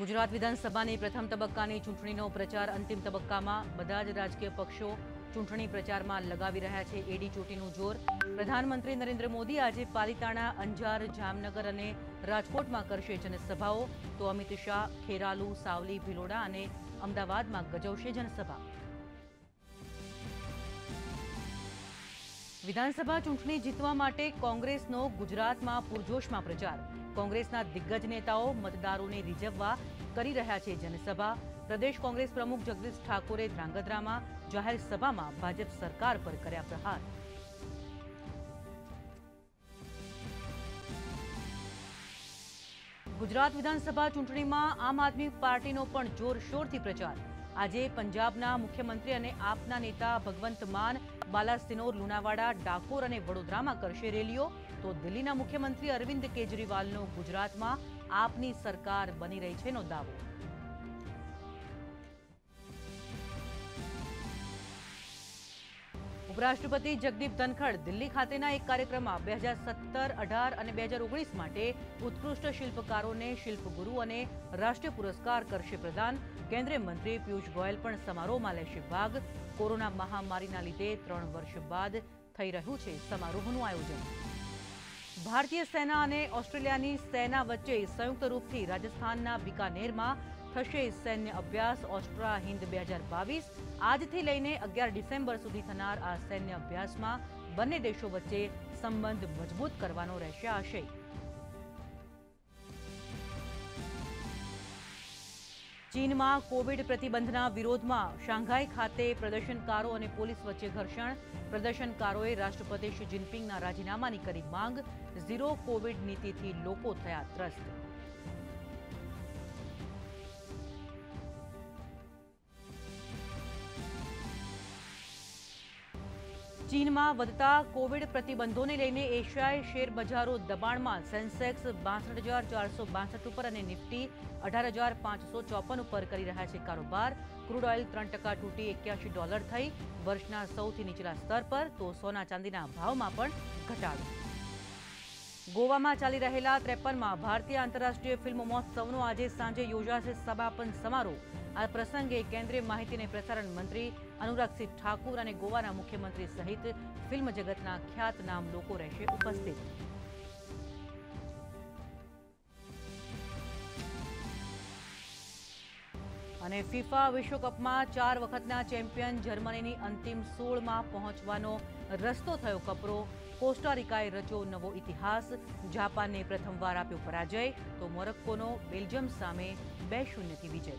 ગુજરાત વિધાનસભાની પ્રથમ તબક્કાની ચૂંટણીનો પ્રચાર અંતિમ તબક્કામાં બધા જ રાજકીય પક્ષો ચૂંટણી પ્રચારમાં લગાવી રહ્યા છે એડી ચોટીનું જોર. પ્રધાનમંત્રી નરેન્દ્ર મોદી આજે પાલિતાણા, અંજાર, જામનગર અને રાજકોટમાં કરશે જનસભાઓ. તો અમિત શાહ, ખેરાલુ, સાવલી, ભિલોડા અને અમદાવાદમાં ગજવશે જનસભા. વિધાનસભા ચૂંટણી જીતવા માટે કોંગ્રેસનો ગુજરાતમાં પૂરજોશમાં પ્રચાર. કોંગ્રેસના દિગ્ગજ નેતાઓ મતદારોને રીઝવવા કરી રહ્યા છે જનસભા. પ્રદેશ કોંગ્રેસ પ્રમુખ જગદીશ ઠાકોરે ધ્રાંગધ્રામાં જાહેર સભામાં ભાજપ સરકાર પર કર્યા પ્રહાર. ગુજરાત વિધાનસભા ચૂંટણીમાં આમ આદમી પાર્ટીનો પણ જોરશોરથી પ્રચાર. આજે પંજાબના મુખ્યમંત્રી અને આપના નેતા ભગવંત માન બાલાસિનોર લુણાવાડા, ડાકોર અને વડોદરામાં કરશે રેલીઓ. તો દિલ્હીના મુખ્યમંત્રી અરવિંદ કેજરીવાલનો ગુજરાતમાં આપની સરકાર બની રહી છેનો દાવો. ઉપરાષ્ટ્રપતિ જગદીપ ધનખડ દિલ્હી ખાતેના એક કાર્યક્રમમાં બે હજાર સત્તર, અઢાર અને બે હજાર ઓગણીસ માટે ઉત્કૃષ્ટ શિલ્પકારોને શિલ્પગુરુ અને રાષ્ટ્રીય પુરસ્કાર કરશે પ્રદાન. કેન્દ્રીય મંત્રી પિયુષ ગોયલ પણ સમારોહમાં લેશે ભાગ. કોરોના મહામારીના લીધે ત્રણ વર્ષ બાદ થઈ રહ્યું છે સમારોહનું આયોજન. ભારતીય સેના અને ઓસ્ટ્રેલિયાની સેના વચ્ચે સંયુક્ત રૂપથી રાજસ્થાનના બિકાનેરમાં થશે સૈન્ય અભ્યાસ ઓસ્ટ્રા હિન્દ બે હજાર બાવીસ. આજથી લઈને અગિયાર ડિસેમ્બર સુધી થનાર આ સૈન્ય અભ્યાસમાં બંને દેશો વચ્ચે સંબંધ મજબૂત કરવાનો રહેશે આશય. ચીનમાં કોવિડ પ્રતિબંધના વિરોધમાં શાંઘાઈ ખાતે પ્રદર્શનકારો અને પોલીસ વચ્ચે ઘર્ષણ. પ્રદર્શનકારોએ રાષ્ટ્રપતિ શી જિનપિંગના રાજીનામાની કરી માંગ. ઝીરો કોવિડ નીતિથી લોકો થયા ત્રસ્ત. ચીનમાં વધતા કોવિડ પ્રતિબંધોને લઈને એશિયાઈ શેર બજારો દબાણમાં સેન્સેક્સ બાસઠ હજાર ચારસો બાસઠ ઉપર અને નિફ્ટી અઢાર હજાર પાંચસો ચોપન ઉપર કરી રહ્યા છે કારોબાર. ક્રૂડ ઓઇલ ત્રણ ટકા તૂટી એક્યાસી ડોલર થઈ. વર્ષના સૌથી નીચલા સ્તર પર તો સોના ચાંદીના ભાવમાં પણ ઘટાડો. ગોવામાં ચાલી રહેલા ત્રેપનમાં ભારતીય આંતરરાષ્ટ્રીય ફિલ્મ મહોત્સવનો આજે સાંજે યોજાશે સમાપન સમારોહ. આ પ્રસંગે કેન્દ્રીય માહિતી અને પ્રસારણ મંત્રી અનુરાગસિંહ ઠાકુર અને ગોવાના મુખ્યમંત્રી સહિત ફિલ્મ જગતના ખ્યાતનામ લોકો રહેશે ઉપસ્થિત. અને ફિફા વિશ્વકપમાં ચાર વખતના ચેમ્પિયન જર્મનીની અંતિમ સોળમાં પહોંચવાનો રસ્તો થયો કપરો. કોસ્ટારિકાએ રચ્યો નવો ઇતિહાસ. જાપાનને પ્રથમવાર આપ્યો પરાજય. તો મોરક્કોનો બેલ્જિયમ સામે બે શૂન્યથી વિજય.